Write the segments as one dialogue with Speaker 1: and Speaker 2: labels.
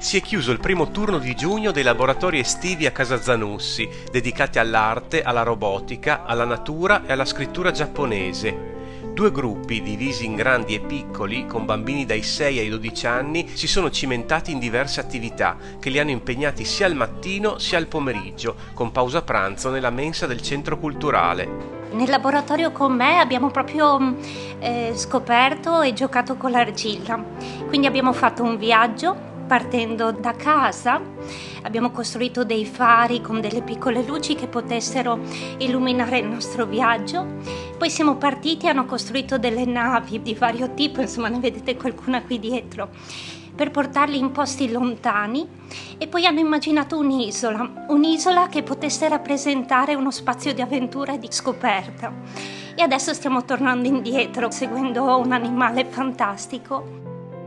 Speaker 1: Si è chiuso il primo turno di giugno dei laboratori estivi a Casa Zanussi, dedicati all'arte, alla robotica, alla natura e alla scrittura giapponese. Due gruppi, divisi in grandi e piccoli, con bambini dai 6 ai 12 anni, si sono cimentati in diverse attività che li hanno impegnati sia al mattino sia al pomeriggio, con pausa pranzo nella mensa del centro culturale.
Speaker 2: Nel laboratorio con me abbiamo proprio eh, scoperto e giocato con l'argilla, quindi abbiamo fatto un viaggio partendo da casa. Abbiamo costruito dei fari con delle piccole luci che potessero illuminare il nostro viaggio. Poi siamo partiti e hanno costruito delle navi di vario tipo, insomma ne vedete qualcuna qui dietro per portarli in posti lontani e poi hanno immaginato un'isola, un'isola che potesse rappresentare uno spazio di avventura e di scoperta. E adesso stiamo tornando indietro seguendo un animale fantastico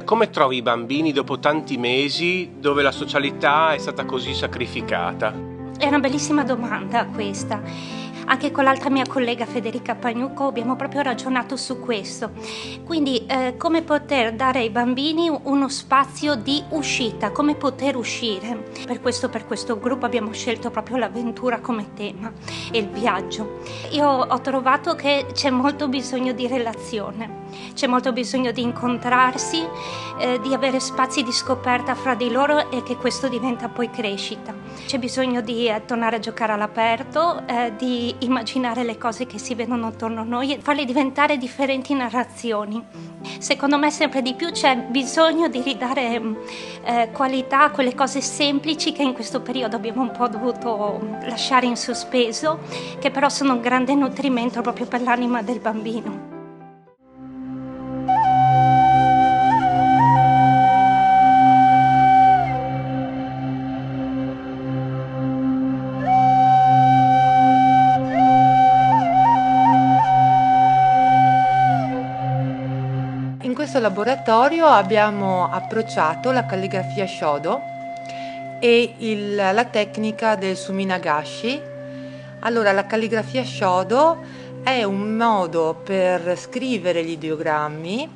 Speaker 1: come trovi i bambini dopo tanti mesi dove la socialità è stata così sacrificata?
Speaker 2: È una bellissima domanda questa anche con l'altra mia collega Federica Pagnucco abbiamo proprio ragionato su questo. Quindi eh, come poter dare ai bambini uno spazio di uscita, come poter uscire. Per questo, per questo gruppo abbiamo scelto proprio l'avventura come tema e il viaggio. Io ho trovato che c'è molto bisogno di relazione, c'è molto bisogno di incontrarsi, eh, di avere spazi di scoperta fra di loro e che questo diventa poi crescita. C'è bisogno di eh, tornare a giocare all'aperto, eh, di immaginare le cose che si vedono attorno a noi e farle diventare differenti narrazioni. Secondo me sempre di più c'è bisogno di ridare mm, eh, qualità a quelle cose semplici che in questo periodo abbiamo un po' dovuto lasciare in sospeso, che però sono un grande nutrimento proprio per l'anima del bambino.
Speaker 3: Questo laboratorio abbiamo approcciato la calligrafia shodo e il, la tecnica del suminagashi. Allora, la calligrafia shodo è un modo per scrivere gli ideogrammi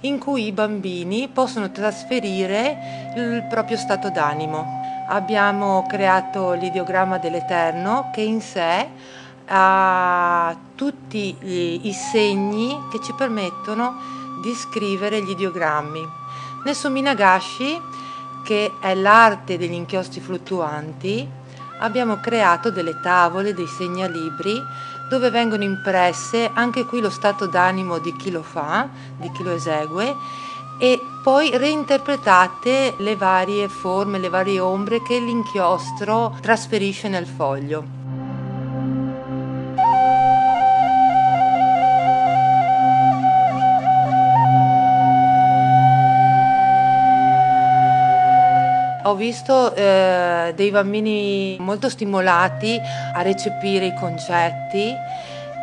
Speaker 3: in cui i bambini possono trasferire il proprio stato d'animo. Abbiamo creato l'ideogramma dell'Eterno che in sé ha tutti i segni che ci permettono di scrivere gli ideogrammi. Nel Suminagashi, che è l'arte degli inchiostri fluttuanti, abbiamo creato delle tavole, dei segnalibri dove vengono impresse anche qui lo stato d'animo di chi lo fa, di chi lo esegue e poi reinterpretate le varie forme, le varie ombre che l'inchiostro trasferisce nel foglio. Ho visto eh, dei bambini molto stimolati a recepire i concetti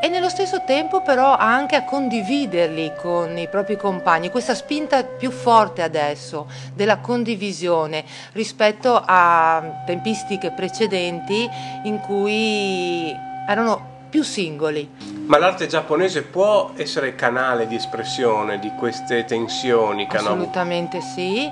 Speaker 3: e nello stesso tempo però anche a condividerli con i propri compagni, questa spinta più forte adesso della condivisione rispetto a tempistiche precedenti in cui erano più singoli.
Speaker 1: Ma l'arte giapponese può essere canale di espressione di queste tensioni?
Speaker 3: Assolutamente sì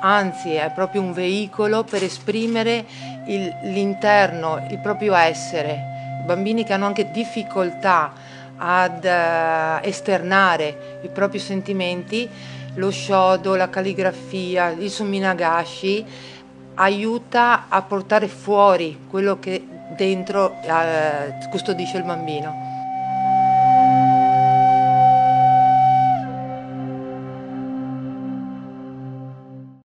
Speaker 3: anzi è proprio un veicolo per esprimere il, l'interno, il proprio essere. Bambini che hanno anche difficoltà ad uh, esternare i propri sentimenti, lo shodo, la calligrafia, il suminagashi aiuta a portare fuori quello che dentro uh, custodisce il bambino.